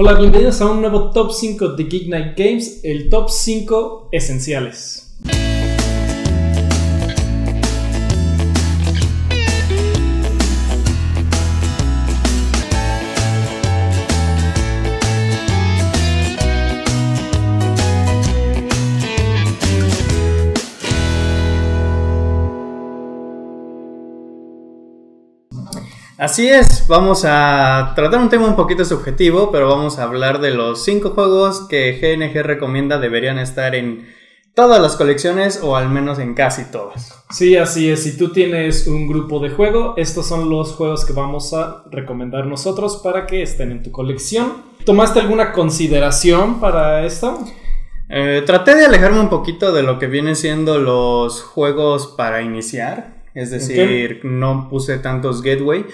Hola, bienvenidos a un nuevo Top 5 de Geek Night Games, el Top 5 esenciales. Así es, vamos a tratar un tema un poquito subjetivo, pero vamos a hablar de los 5 juegos que GNG recomienda deberían estar en todas las colecciones o al menos en casi todas. Sí, así es. Si tú tienes un grupo de juego, estos son los juegos que vamos a recomendar nosotros para que estén en tu colección. ¿Tomaste alguna consideración para esto? Eh, traté de alejarme un poquito de lo que vienen siendo los juegos para iniciar. Es decir, no puse tantos gateway.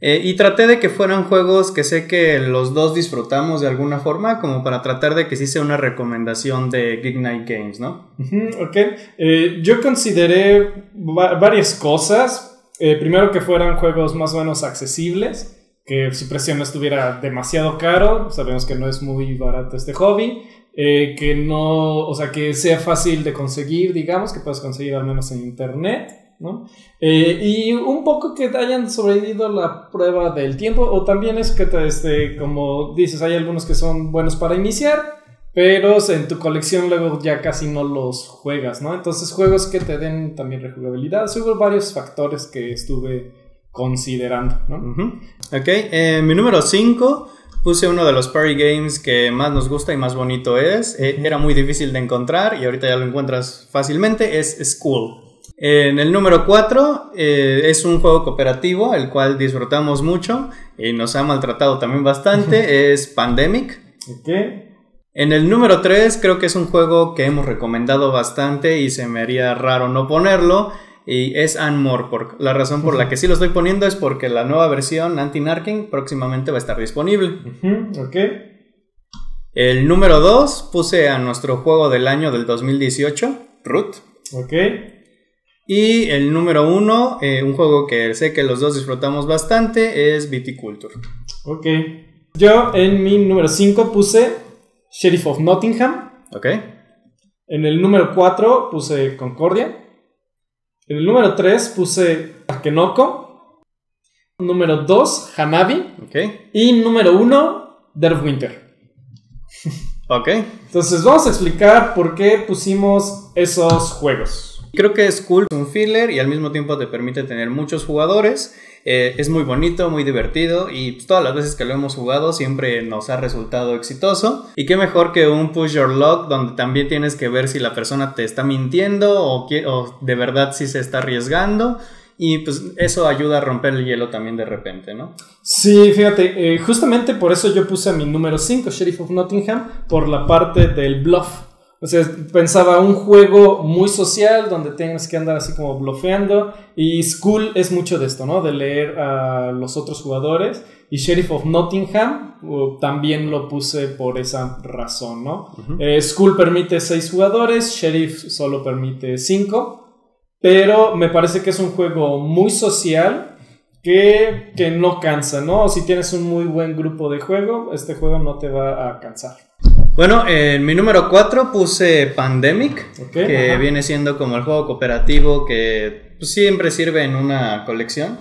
Eh, y traté de que fueran juegos que sé que los dos disfrutamos de alguna forma, como para tratar de que sí sea una recomendación de Night Games, ¿no? ok. Eh, yo consideré varias cosas. Eh, primero que fueran juegos más o menos accesibles, que su precio no estuviera demasiado caro. Sabemos que no es muy barato este hobby. que no, o sea, que sea fácil de conseguir, digamos, que puedas conseguir al menos en internet. ¿No? Eh, y un poco que hayan sobrevivido la prueba del tiempo, o también es que, este, como dices, hay algunos que son buenos para iniciar, pero en tu colección luego ya casi no los juegas, ¿no? Entonces, juegos que te den también rejugabilidad, hubo varios factores que estuve considerando, ¿no? Ok, eh, mi número 5 puse uno de los party games que más nos gusta y más bonito es. Eh, era muy difícil de encontrar y ahorita ya lo encuentras fácilmente. Es School. En el número 4 eh, es un juego cooperativo, el cual disfrutamos mucho y nos ha maltratado también bastante, es Pandemic. En el número 3 creo que es un juego que hemos recomendado bastante y se me haría raro no ponerlo. Y es Anmore. Por, la razón por la que sí lo estoy poniendo es porque la nueva versión anti-narking próximamente va a estar disponible. El número 2 puse a nuestro juego del año del 2018, Root. Ok. Y el número uno, eh, un juego que sé que los dos disfrutamos bastante, es Viticulture. Ok. Yo en mi número 5 puse Sheriff of Nottingham. Ok. En el número 4 puse Concordia. En el número 3 puse Akenoko. Número 2, Hanabi. Ok. Y número 1, Dead Winter. ok. Entonces vamos a explicar por qué pusimos esos juegos. Creo que es cool, un filler y al mismo tiempo te permite tener muchos jugadores. Eh, es muy bonito, muy divertido y todas las veces que lo hemos jugado siempre nos ha resultado exitoso. Y qué mejor que un push your luck donde también tienes que ver si la persona te está mintiendo o, o de verdad si se está arriesgando. Y pues eso ayuda a romper el hielo también de repente, ¿no? Sí, fíjate, eh, justamente por eso yo puse a mi número 5, Sheriff of Nottingham, por la parte del bluff. O sea, pensaba un juego muy social donde tienes que andar así como bloqueando. Y School es mucho de esto, ¿no? De leer a los otros jugadores. Y Sheriff of Nottingham uh, también lo puse por esa razón, ¿no? Eh, School permite seis jugadores, Sheriff solo permite cinco. Pero me parece que es un juego muy social que, que no cansa, ¿no? Si tienes un muy buen grupo de juego, este juego no te va a cansar. Bueno, en mi número 4 puse Pandemic, que viene siendo como el juego cooperativo que pues, siempre sirve en una colección.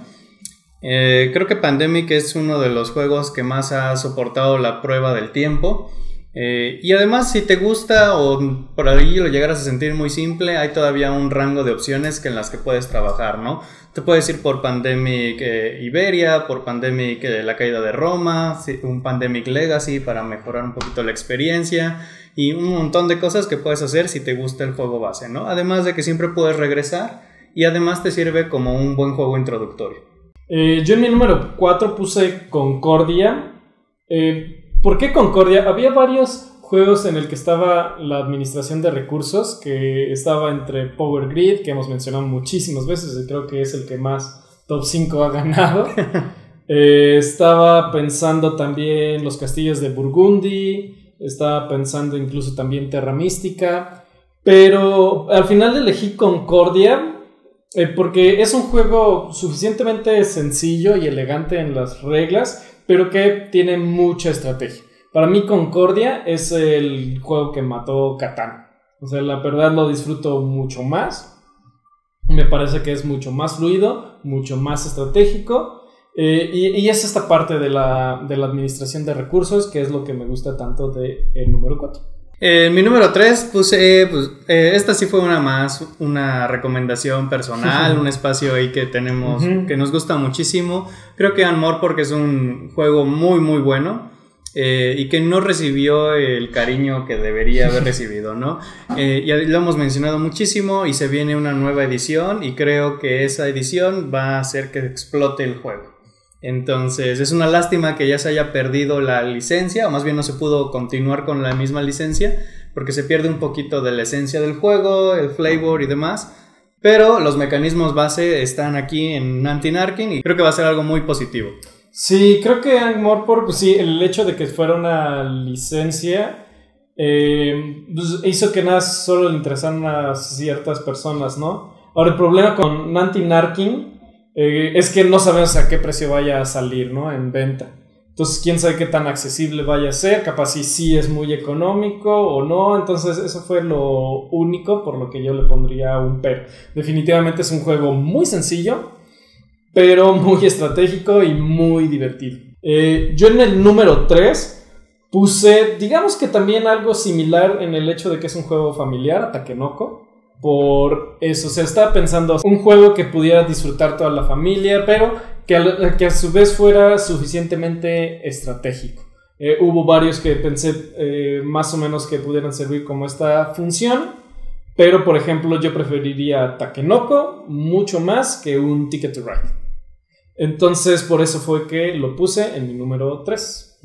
Eh, creo que Pandemic es uno de los juegos que más ha soportado la prueba del tiempo. Eh, y además, si te gusta o por ahí lo llegaras a sentir muy simple, hay todavía un rango de opciones que en las que puedes trabajar, ¿no? Te puedes ir por Pandemic eh, Iberia, por Pandemic eh, La Caída de Roma, un Pandemic Legacy para mejorar un poquito la experiencia y un montón de cosas que puedes hacer si te gusta el juego base, ¿no? Además de que siempre puedes regresar y además te sirve como un buen juego introductorio. yo en mi número 4 puse Concordia. ¿Por qué Concordia? Había varios juegos en el que estaba la administración de recursos, que estaba entre Power Grid, que hemos mencionado muchísimas veces, y creo que es el que más top 5 ha ganado. Eh, estaba pensando también los castillos de Burgundy, estaba pensando incluso también Terra Mística, pero al final elegí Concordia eh, porque es un juego suficientemente sencillo y elegante en las reglas, pero que tiene mucha estrategia. Para mí Concordia es el juego que mató Catán. O sea, la verdad lo disfruto mucho más. Me parece que es mucho más fluido, mucho más estratégico. Eh, y, es esta parte de la, de administración de recursos que es lo que me gusta tanto del el número 4. Eh, mi número 3 puse, pues, eh, esta sí fue una más, una recomendación personal, un espacio ahí que tenemos, que nos gusta muchísimo. Creo que Anmore porque es un juego muy, muy bueno. Eh, y que no recibió el cariño que debería haber recibido, ¿no? Eh, ya lo hemos mencionado muchísimo y se viene una nueva edición y creo que esa edición va a hacer que explote el juego. Entonces es una lástima que ya se haya perdido la licencia, o más bien no se pudo continuar con la misma licencia, porque se pierde un poquito de la esencia del juego, el flavor y demás. Pero los mecanismos base están aquí en Antinarkin y creo que va a ser algo muy positivo. Sí, creo que Morpor, pues sí, el hecho de que fuera una licencia eh, pues hizo que nada solo le interesaran a ciertas personas, ¿no? Ahora, el problema con Nanti Narkin eh, es que no sabemos a qué precio vaya a salir, ¿no? En venta. Entonces, quién sabe qué tan accesible vaya a ser, capaz si sí es muy económico o no. Entonces, eso fue lo único por lo que yo le pondría un pero. Definitivamente es un juego muy sencillo pero muy estratégico y muy divertido. Eh, yo en el número 3 puse, digamos que también algo similar en el hecho de que es un juego familiar, Takenoko. Por eso, se estaba pensando un juego que pudiera disfrutar toda la familia, pero que a, que a su vez fuera suficientemente estratégico. Eh, hubo varios que pensé eh, más o menos que pudieran servir como esta función, pero por ejemplo yo preferiría Takenoko mucho más que un Ticket to Ride. Entonces, por eso fue que lo puse en mi número 3.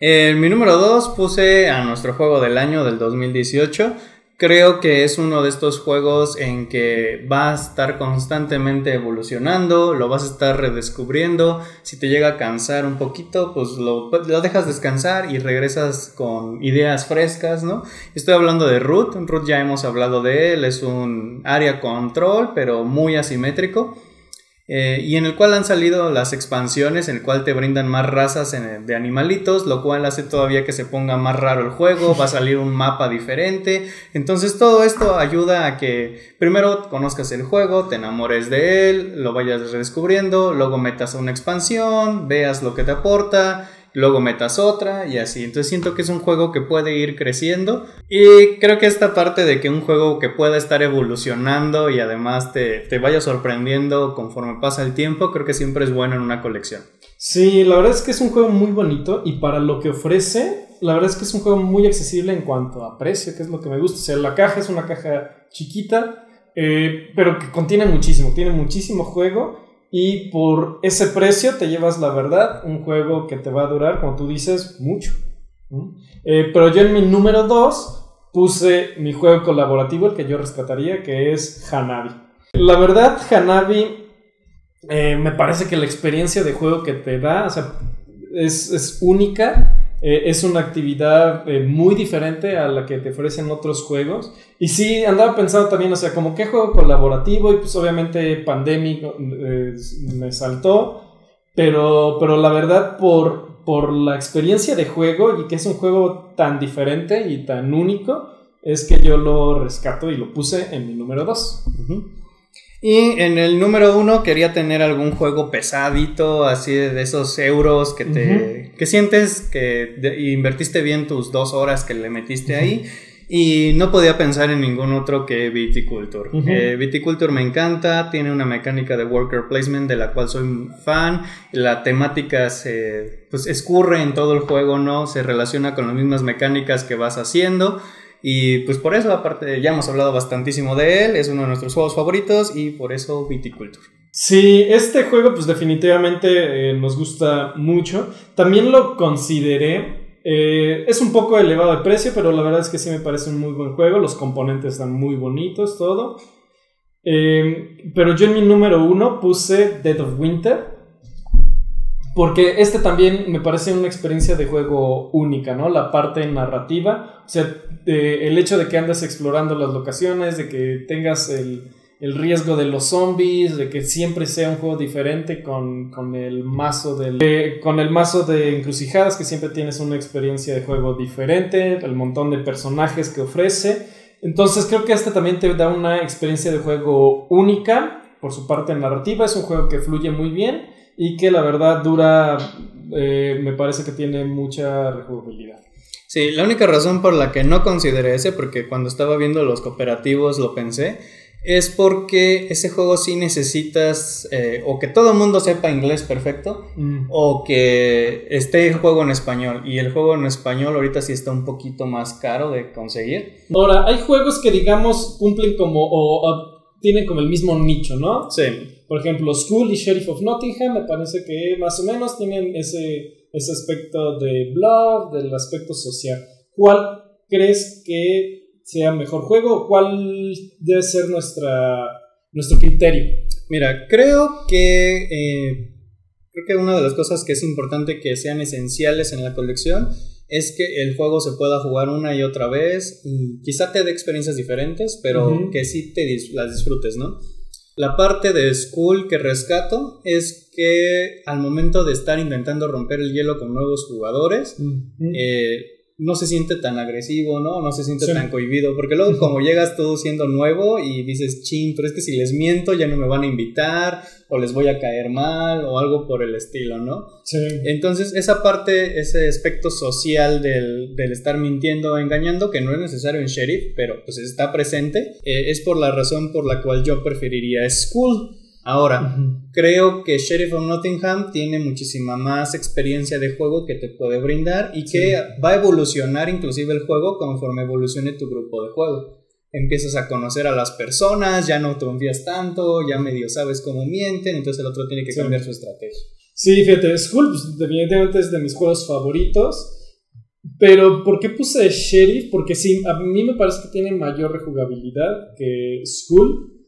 En mi número 2 puse a nuestro juego del año del 2018. Creo que es uno de estos juegos en que vas a estar constantemente evolucionando, lo vas a estar redescubriendo. Si te llega a cansar un poquito, pues lo, lo dejas descansar y regresas con ideas frescas, ¿no? Estoy hablando de Root. Root ya hemos hablado de él, es un área control, pero muy asimétrico eh, y en el cual han salido las expansiones, en el cual te brindan más razas de animalitos, lo cual hace todavía que se ponga más raro el juego, va a salir un mapa diferente, entonces todo esto ayuda a que primero conozcas el juego, te enamores de él, lo vayas redescubriendo, luego metas a una expansión, veas lo que te aporta, luego metas otra y así. Entonces siento que es un juego que puede ir creciendo y creo que esta parte de que un juego que pueda estar evolucionando y además te, te vaya sorprendiendo conforme pasa el tiempo, creo que siempre es bueno en una colección. Sí, la verdad es que es un juego muy bonito y para lo que ofrece, la verdad es que es un juego muy accesible en cuanto a precio, que es lo que me gusta. O sea, la caja es una caja chiquita, eh, pero que contiene muchísimo, tiene muchísimo juego y por ese precio te llevas la verdad, un juego que te va a durar, como tú dices, mucho. Eh, pero yo en mi número 2 puse mi juego colaborativo, el que yo rescataría, que es Hanabi. La verdad, Hanabi eh, me parece que la experiencia de juego que te da es, es única eh, es una actividad eh, muy diferente a la que te ofrecen otros juegos. Y sí, andaba pensando también, o sea, como qué juego colaborativo y pues obviamente Pandemic eh, me saltó, pero, pero la verdad por, por la experiencia de juego y que es un juego tan diferente y tan único, es que yo lo rescato y lo puse en mi número 2. Y en el número uno quería tener algún juego pesadito, así de esos euros que te que sientes que invertiste bien tus dos horas que le metiste ahí. Y no podía pensar en ningún otro que Viticulture. Eh, Viticulture me encanta, tiene una mecánica de worker placement de la cual soy fan. La temática se pues, escurre en todo el juego, ¿no? Se relaciona con las mismas mecánicas que vas haciendo. Y pues por eso, aparte, ya hemos hablado bastantísimo de él, es uno de nuestros juegos favoritos y por eso Viticulture. Sí, este juego pues definitivamente eh, nos gusta mucho. También lo consideré, eh, es un poco elevado de precio, pero la verdad es que sí me parece un muy buen juego, los componentes están muy bonitos, todo. Eh, pero yo en mi número uno puse Dead of Winter. Porque este también me parece una experiencia de juego única, ¿no? La parte narrativa, o sea, el hecho de que andes explorando las locaciones, de que tengas el, el riesgo de los zombies, de que siempre sea un juego diferente con, el mazo del, con el mazo de encrucijadas, que siempre tienes una experiencia de juego diferente, el montón de personajes que ofrece. Entonces creo que este también te da una experiencia de juego única por su parte narrativa. Es un juego que fluye muy bien y que la verdad dura, eh, me parece que tiene mucha rejugabilidad. Sí, la única razón por la que no consideré ese, porque cuando estaba viendo los cooperativos lo pensé, es porque ese juego sí necesitas eh, o que todo el mundo sepa inglés perfecto mm. o que esté el juego en español y el juego en español ahorita sí está un poquito más caro de conseguir. Ahora, hay juegos que digamos cumplen como o, tienen como el mismo nicho, ¿no? Sí. Por ejemplo, School y Sheriff of Nottingham me parece que más o menos tienen ese, ese aspecto de blog, del aspecto social. ¿Cuál crees que sea mejor juego? ¿Cuál debe ser nuestra, nuestro criterio? Mira, creo que, eh, creo que una de las cosas que es importante que sean esenciales en la colección es que el juego se pueda jugar una y otra vez y quizá te dé experiencias diferentes, pero que sí te las disfrutes, ¿no? La parte de School que rescato es que al momento de estar intentando romper el hielo con nuevos jugadores, no se siente tan agresivo, ¿no? No se siente tan cohibido, porque luego como llegas tú siendo nuevo y dices, ching, pero es que si les miento ya no me van a invitar, o les voy a caer mal, o algo por el estilo, ¿no? Sí. Entonces, esa parte, ese aspecto social del, estar mintiendo o engañando, que no es necesario en Sheriff, pero pues está presente, eh, es por la razón por la cual yo preferiría School. Ahora, creo que Sheriff of Nottingham tiene muchísima más experiencia de juego que te puede brindar y que va a evolucionar inclusive el juego conforme evolucione tu grupo de juego. Empiezas a conocer a las personas, ya no te confías tanto, ya medio sabes cómo mienten, entonces el otro tiene que cambiar su estrategia. Sí, fíjate, Skull pues, definitivamente es de mis juegos favoritos. Pero, ¿por qué puse Sheriff? Porque sí, a mí me parece que tiene mayor rejugabilidad que Skull.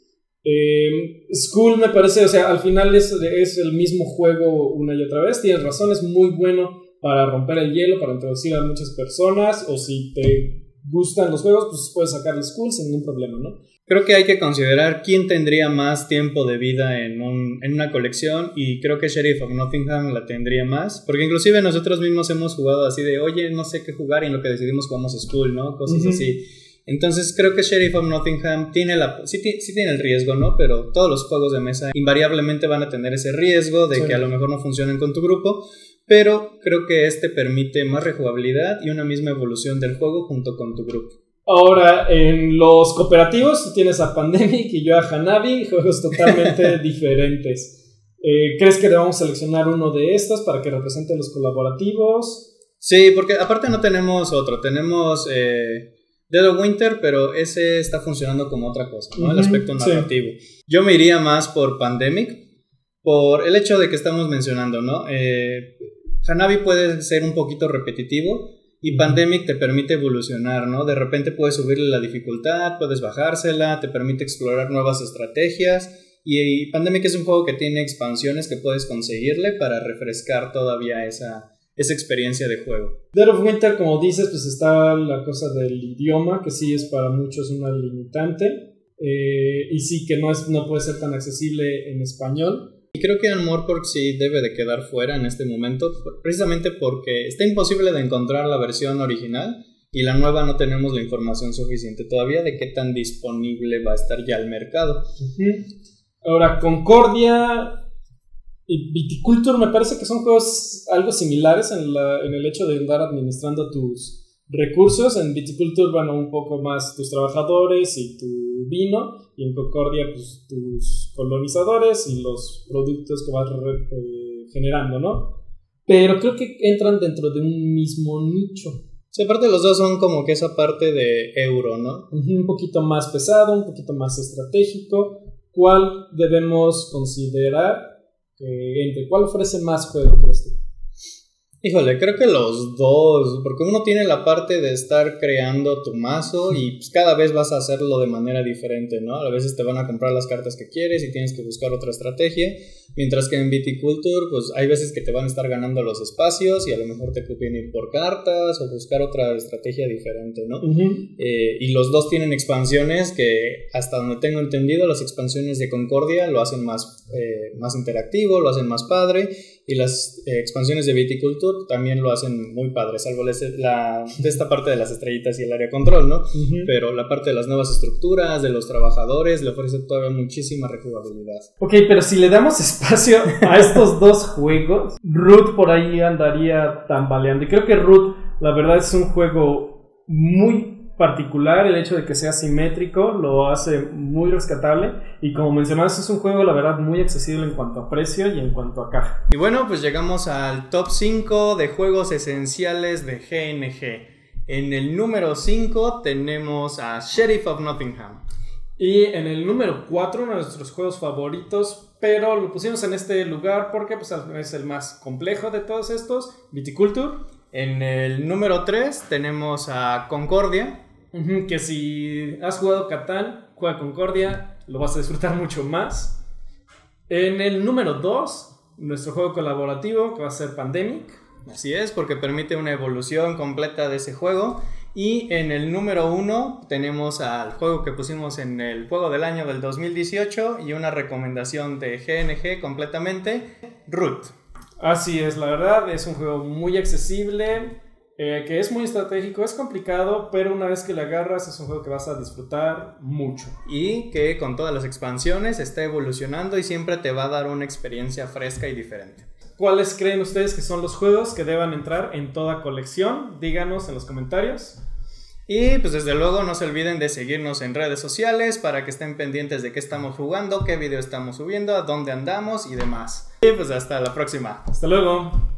Eh, School me parece, o sea, al final es, es el mismo juego una y otra vez. Tienes razón, es muy bueno para romper el hielo, para introducir a muchas personas. O si te gustan los juegos, pues puedes sacar el School sin ningún problema, ¿no? Creo que hay que considerar quién tendría más tiempo de vida en, un, en una colección y creo que Sheriff of Nottingham la tendría más, porque inclusive nosotros mismos hemos jugado así de, oye, no sé qué jugar y en lo que decidimos jugamos School, ¿no? Cosas así. Entonces creo que Sheriff of Nottingham tiene la sí, tiene el riesgo, ¿no? Pero todos los juegos de mesa invariablemente van a tener ese riesgo de que a lo mejor no funcionen con tu grupo, pero creo que este permite más rejugabilidad y una misma evolución del juego junto con tu grupo. Ahora, en los cooperativos tú tienes a Pandemic y yo a Hanabi, juegos totalmente diferentes. Eh, ¿Crees que debamos seleccionar uno de estos para que represente los colaborativos? Sí, porque aparte no tenemos otro, tenemos eh, Dead of Winter, pero ese está funcionando como otra cosa, ¿no? El aspecto narrativo. Yo me iría más por Pandemic, por el hecho de que estamos mencionando, ¿no? Eh, Hanabi puede ser un poquito repetitivo y Pandemic te permite evolucionar, ¿no? De repente puedes subirle la dificultad, puedes bajársela, te permite explorar nuevas estrategias. Y, y Pandemic es un juego que tiene expansiones que puedes conseguirle para refrescar todavía esa, esa experiencia de juego. Dead of Winter, como dices, pues está la cosa del idioma, que sí es para muchos una limitante. Eh, y sí que no, es, no puede ser tan accesible en español. Y creo que Unmorpork sí debe de quedar fuera en este momento, precisamente porque está imposible de encontrar la versión original y la nueva no tenemos la información suficiente todavía de qué tan disponible va a estar ya el mercado. Ahora, Concordia y Viticulture me parece que son juegos algo similares en, la, en el hecho de andar administrando tus recursos. En Viticulture van un poco más tus trabajadores y tu vino. Y en Concordia, pues tus colonizadores y los productos que vas eh, generando, ¿no? Pero creo que entran dentro de un mismo nicho. Sí, aparte los dos son como que esa parte de euro, ¿no? Un poquito más pesado, un poquito más estratégico. ¿Cuál debemos considerar entre cuál ofrece más juego crees Híjole, creo que los dos, porque uno tiene la parte de estar creando tu mazo y pues cada vez vas a hacerlo de manera diferente, ¿no? A veces te van a comprar las cartas que quieres y tienes que buscar otra estrategia, mientras que en Viticulture pues hay veces que te van a estar ganando los espacios y a lo mejor te conviene ir por cartas o buscar otra estrategia diferente, ¿no? Eh, y los dos tienen expansiones que hasta donde tengo entendido las expansiones de Concordia lo hacen más, eh, más interactivo, lo hacen más padre y las eh, expansiones de Viticulture también lo hacen muy padre, salvo la, de esta parte de las estrellitas y el área control, ¿no? Pero la parte de las nuevas estructuras, de los trabajadores, le ofrece todavía muchísima rejugabilidad. Ok, pero si le damos espacio a estos dos juegos, Root por ahí andaría tambaleando. Y creo que Root, la verdad, es un juego muy particular, el hecho de que sea simétrico lo hace muy rescatable y como mencionabas es un juego la verdad muy accesible en cuanto a precio y en cuanto a caja. Y bueno, pues llegamos al top 5 de juegos esenciales de GNG. En el número 5 tenemos a Sheriff of Nottingham. Y en el número 4, uno de nuestros juegos favoritos, pero lo pusimos en este lugar porque pues, es el más complejo de todos estos, Viticulture. En el número 3 tenemos a Concordia que si has jugado Catán, juega Concordia, lo vas a disfrutar mucho más. En el número 2, nuestro juego colaborativo, que va a ser Pandemic. Así es, porque permite una evolución completa de ese juego. Y en el número 1 tenemos al juego que pusimos en el juego del año del 2018 y una recomendación de GNG completamente, Root. Así es, la verdad, es un juego muy accesible eh, que es muy estratégico, es complicado, pero una vez que le agarras es un juego que vas a disfrutar mucho. Y que con todas las expansiones está evolucionando y siempre te va a dar una experiencia fresca y diferente. ¿Cuáles creen ustedes que son los juegos que deban entrar en toda colección? Díganos en los comentarios. Y pues desde luego no se olviden de seguirnos en redes sociales para que estén pendientes de qué estamos jugando, qué video estamos subiendo, a dónde andamos y demás. Y pues hasta la próxima. Hasta luego.